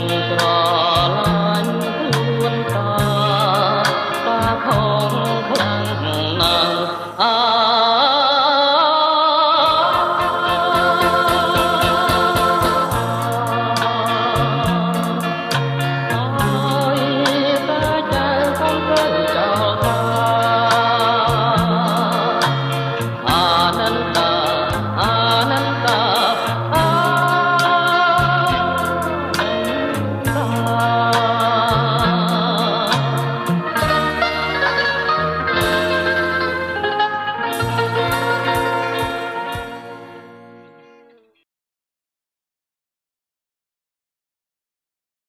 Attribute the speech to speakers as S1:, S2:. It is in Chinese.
S1: 你说